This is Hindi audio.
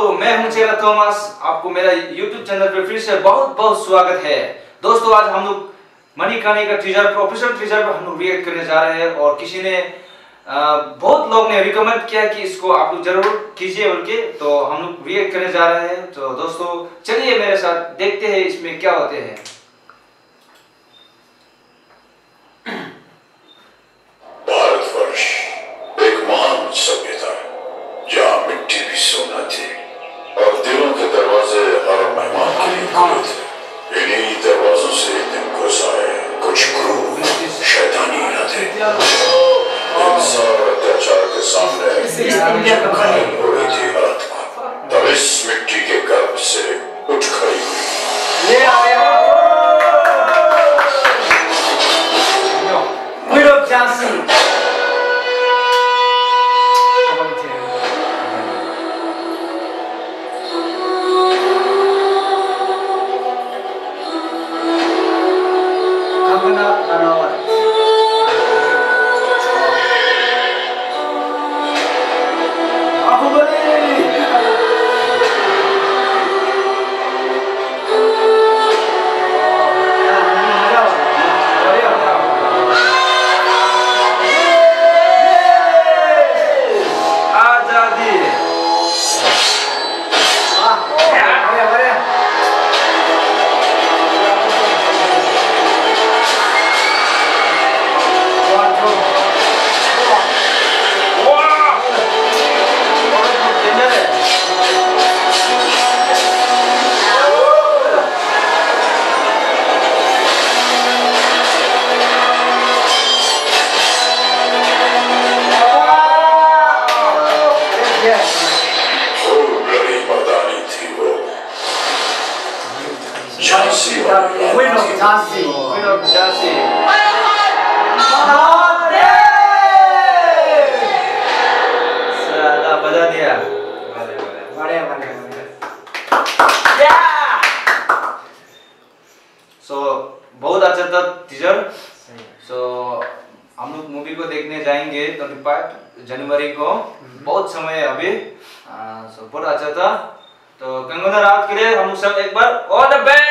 मैं हूँ चेला थॉमस। आपको मेरा YouTube चैनल पर फिर से बहुत बहुत स्वागत है। दोस्तों आज हम लोग मनी खाने का टीजर प्रोफेशनल ट्रीजर पर हम लोग रिएक्ट करने जा रहे हैं और किसी ने आ, बहुत लोग ने रिकमेंड किया कि इसको आप लोग ज़रूर कीजिए बोल के तो हम लोग रिएक्ट करने जा रहे हैं। तो दोस्तों चलिए मेरे साथ देखते हैं इसमें क्या होते हैं। Maybe someone will catch up someday. It's never funny. Queen of Jhansi. साला बजा दिया बढ़िया बढ़िया बढ़िया सो बहुत अच्छा था टीजर सो हम लोग मूवी को देखने जाएँगे ट्वेंटी फाइव जनवरी को। बहुत समय है अभी। बहुत अच्छा था तो कंगना रात के लिए हम लोग सब एक बार ऑल द बेस्ट